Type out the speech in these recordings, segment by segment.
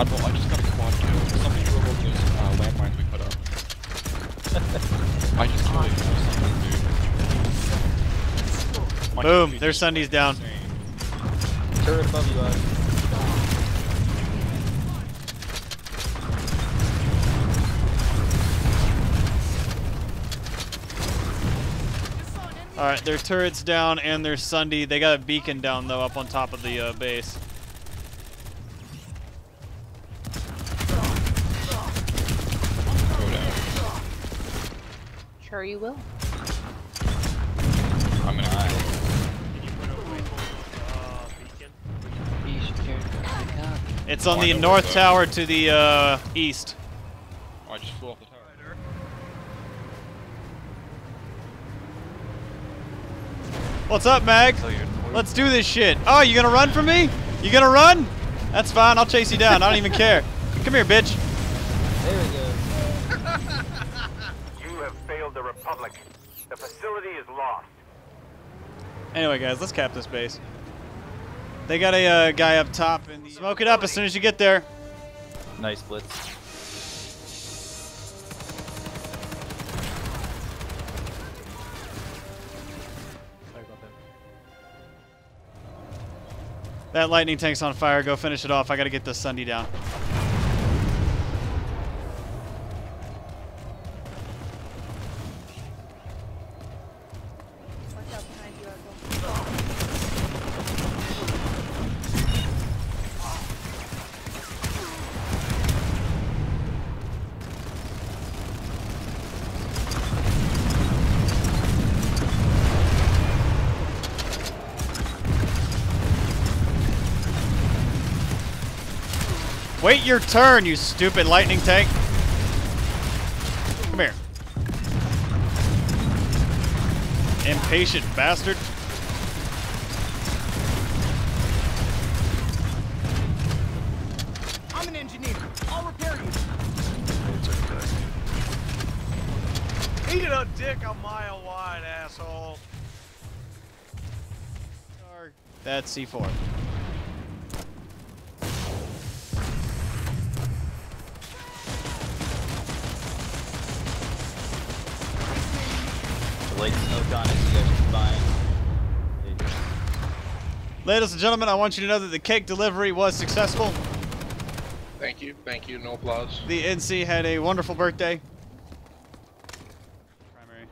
Oddbawl, I just got a quad kill. Somebody drove over those uh, landmines we put up. I just killed it. dude. Boom, HP there's just Sundy's down. insane. Turret above you. Alright, their turret's down and their Sunday. They got a beacon down though up on top of the uh, base. Sure you will. I'm gonna Nice. It's on Oh, the north the- tower to the uh, east. Oh, I just flew off the tower. What's up, Mag? Let's do this shit. Oh, you gonna run from me? You gonna run? That's fine. I'll chase you down. I don't even care. Come here, bitch. Failed the Republic. The facility is lost. Anyway, guys, let's cap this base. They got a uh, guy up top. And Smoke it up as soon as you get there. Nice blitz. That lightning tank's on fire. Go finish it off. I gotta get this Sundy down. Wait your turn, you stupid lightning tank. Come here. Impatient bastard. I'm an engineer. I'll repair you. Eat it up, dick a mile wide, asshole. That's C4. The light smoke on it, so you guys are fine. Ladies and gentlemen, I want you to know that the cake delivery was successful. Thank you, thank you. No applause. The NC had a wonderful birthday. Primary.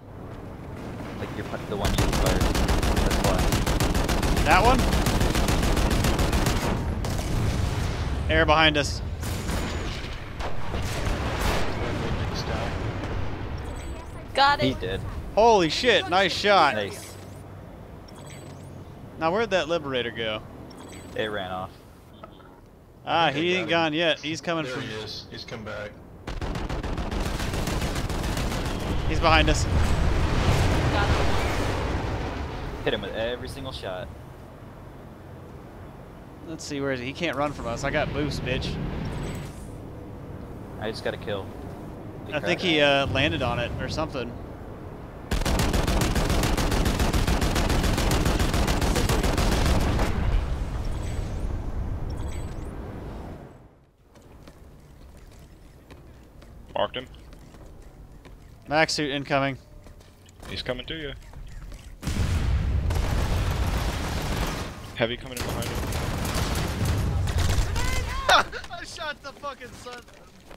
Like your, the one you fired. That's why. That one? Air behind us. Got it. He did. Holy shit, nice shot. Nice. Now where'd that Liberator go? It ran off. Ah, he ain't gone yet. He's coming There from. he is. He's come back. He's behind us. Hit him with every single shot. Let's see, where is he? He can't run from us. I got boost, bitch. I just got a kill. Big I think he uh, landed on it or something. Marked him. Max suit incoming. He's coming to you. Heavy coming in behind him. I shot the fucking son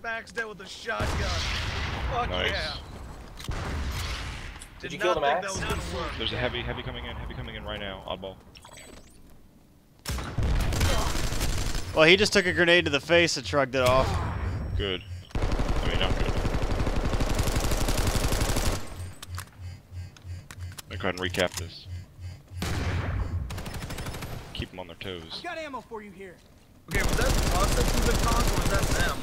Max dead with a shotgun. Fuck Nice. yeah. Did you kill the Max? that was work. There's a heavy, heavy coming in, heavy coming in right now. Oddbawl. Well, he just took a grenade to the face and shrugged it off. Good. I mean, not good. Let me go ahead and recap this. Keep them on their toes. Got ammo for you here. Okay, was that us that threw the conch or was that them?